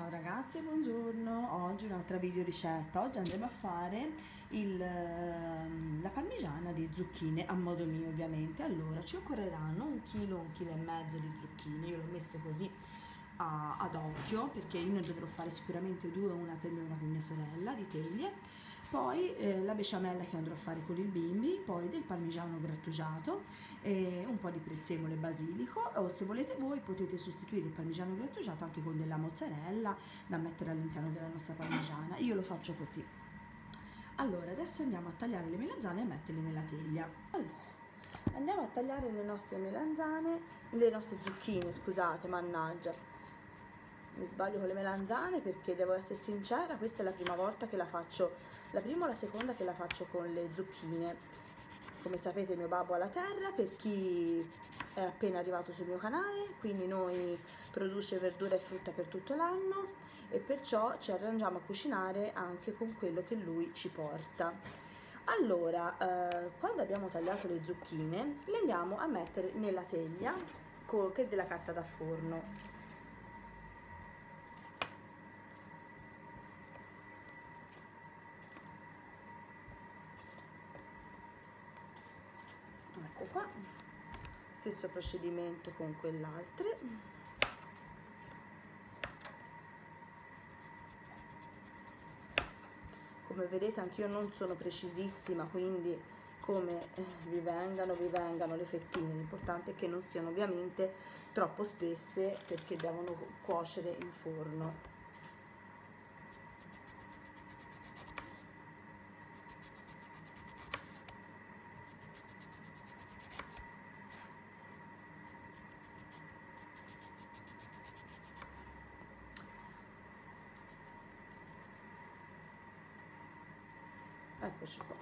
Ciao ragazze, buongiorno. Oggi un'altra video ricetta. Oggi andremo a fare il, ehm, la parmigiana di zucchine a modo mio ovviamente. Allora ci occorreranno un chilo, un chilo e mezzo di zucchine. Io l'ho messe così a, ad occhio perché io ne dovrò fare sicuramente due, una per me e una per mia sorella di teglie poi eh, la besciamella che andrò a fare con il bimbi, poi del parmigiano grattugiato, eh, un po' di prezzemolo e basilico o se volete voi potete sostituire il parmigiano grattugiato anche con della mozzarella da mettere all'interno della nostra parmigiana. Io lo faccio così. Allora, adesso andiamo a tagliare le melanzane e metterle nella teglia. Allora, andiamo a tagliare le nostre melanzane, le nostre zucchine, scusate, mannaggia mi sbaglio con le melanzane perché devo essere sincera, questa è la prima volta che la faccio, la prima o la seconda che la faccio con le zucchine. Come sapete mio babbo ha la terra, per chi è appena arrivato sul mio canale, quindi noi produce verdura e frutta per tutto l'anno e perciò ci arrangiamo a cucinare anche con quello che lui ci porta. Allora, eh, quando abbiamo tagliato le zucchine, le andiamo a mettere nella teglia con, che è della carta da forno ecco qua stesso procedimento con quell'altre come vedete anch'io non sono precisissima quindi come eh, vi vengano vi vengano le fettine. L'importante è che non siano ovviamente troppo spesse perché devono cuocere in forno eccoci qua.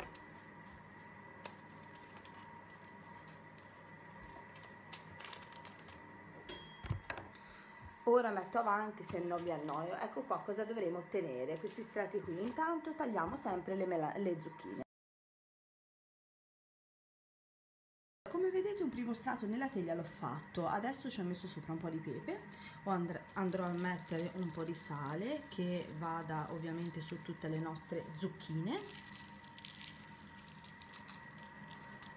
Ora metto avanti se no vi annoio. Ecco qua cosa dovremo ottenere? Questi strati qui. Intanto tagliamo sempre le, le zucchine. Come vedete un primo strato nella teglia l'ho fatto, adesso ci ho messo sopra un po' di pepe, andrò a mettere un po' di sale che vada ovviamente su tutte le nostre zucchine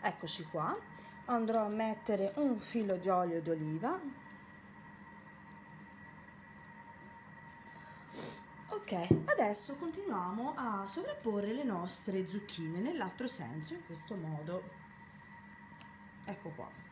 eccoci qua. Andrò a mettere un filo di olio d'oliva. Ok adesso continuiamo a sovrapporre le nostre zucchine nell'altro senso in questo modo. Ecco qua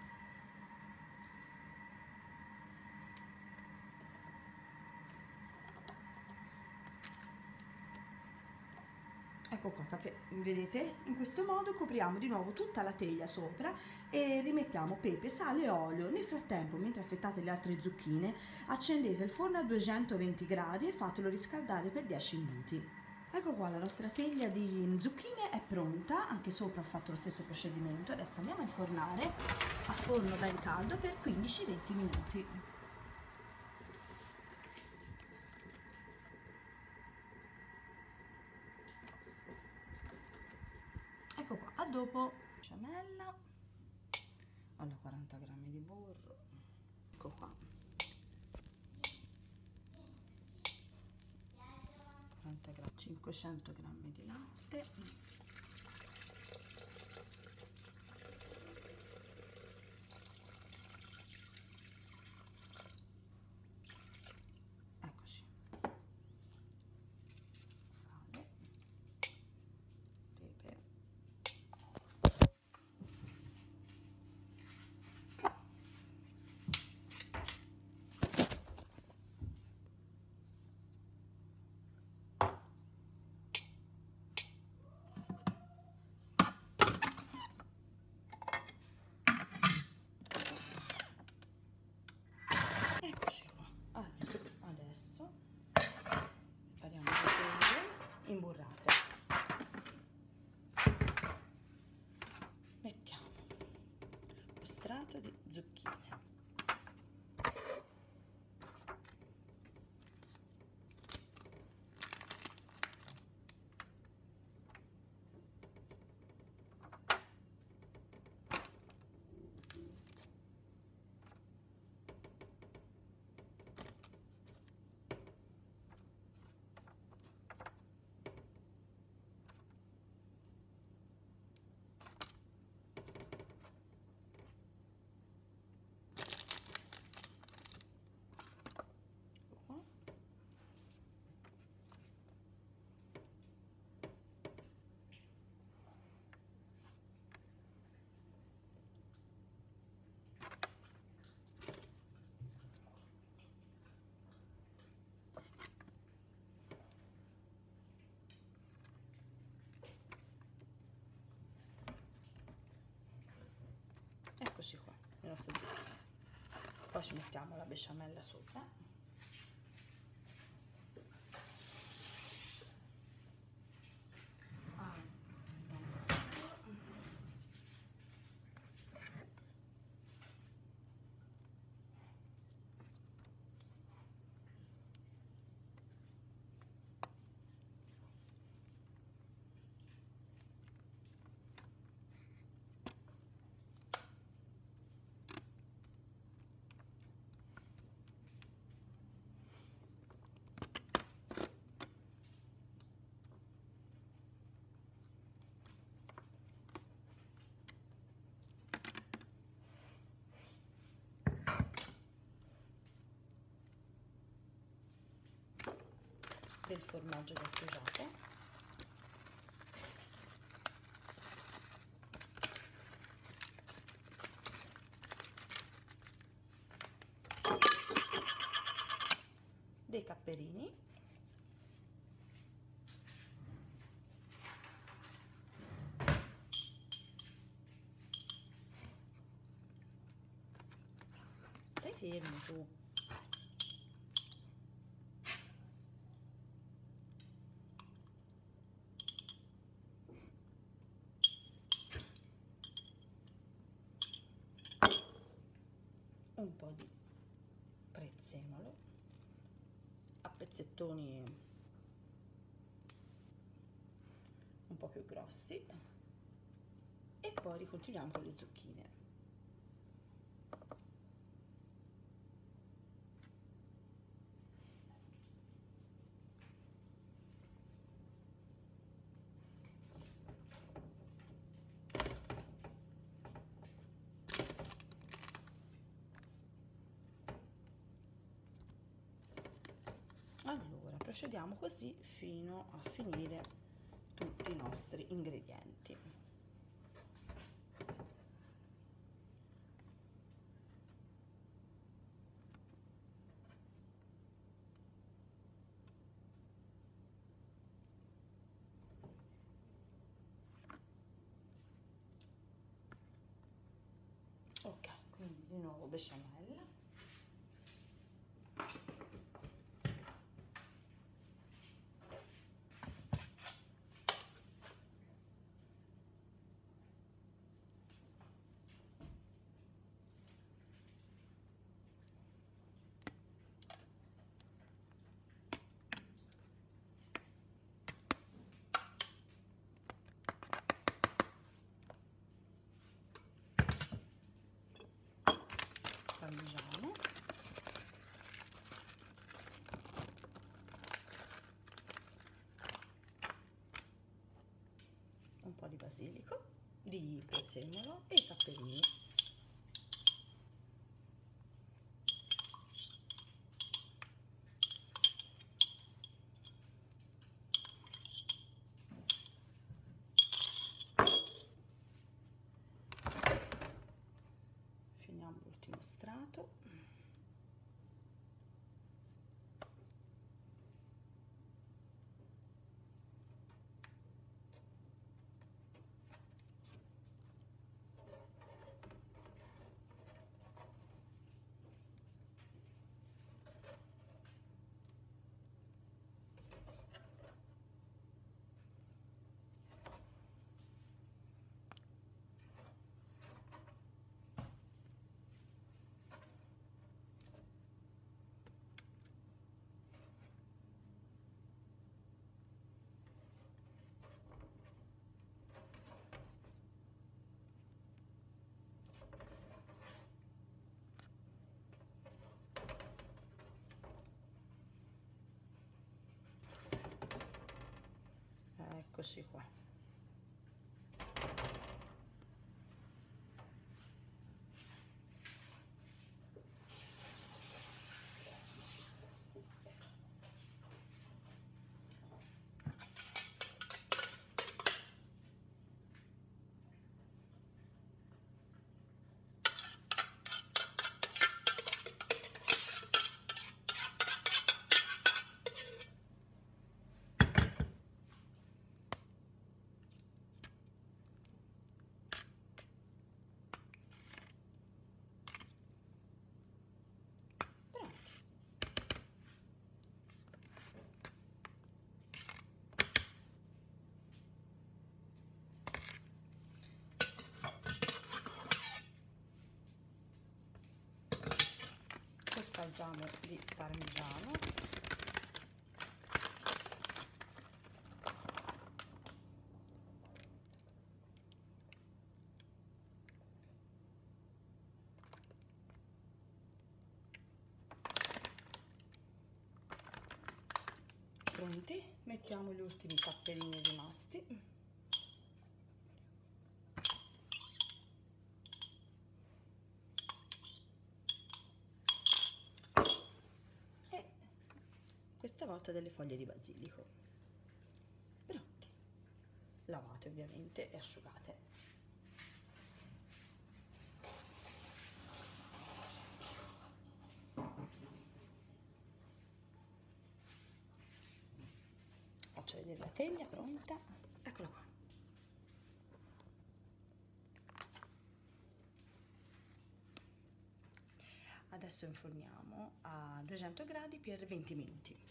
ecco qua vedete? In questo modo copriamo di nuovo tutta la teglia sopra e rimettiamo pepe sale e olio. Nel frattempo mentre affettate le altre zucchine accendete il forno a 220 gradi e fatelo riscaldare per 10 minuti. Ecco qua la nostra teglia di zucchine è pronta. Anche sopra ho fatto lo stesso procedimento. Adesso andiamo a infornare a forno ben caldo per 15-20 minuti ecco qua a dopo ciamella alla 40 grammi di burro. Ecco qua. 40 grammi 500 grammi di latte imburrate mettiamo lo strato di zucchine eccoci qua le nostre zucchine poi ci mettiamo la besciamella sopra del formaggio grattugiato dei capperini. Stai fermo tu un po' di prezzemolo a pezzettoni un po' più grossi. E poi ricontinuiamo con le zucchine allora procediamo così fino a finire tutti i nostri ingredienti. Ok quindi di nuovo besciamella parmigiano un po' di basilico di prezzemolo e i capperini eccoci qua assaggiamo di parmigiano. Pronti? Mettiamo gli ultimi tapperini rimasti volta delle foglie di basilico. Pronti. Lavate ovviamente e asciugate. Faccio vedere la teglia pronta. Eccola qua. Adesso inforniamo a 200 gradi per 20 minuti.